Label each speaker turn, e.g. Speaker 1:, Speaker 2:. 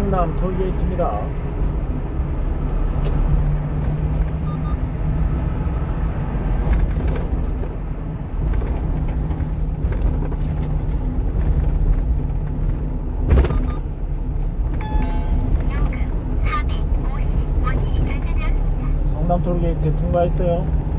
Speaker 1: 성남 톨게이트입니다. 성남 톨게이트 통과했어요.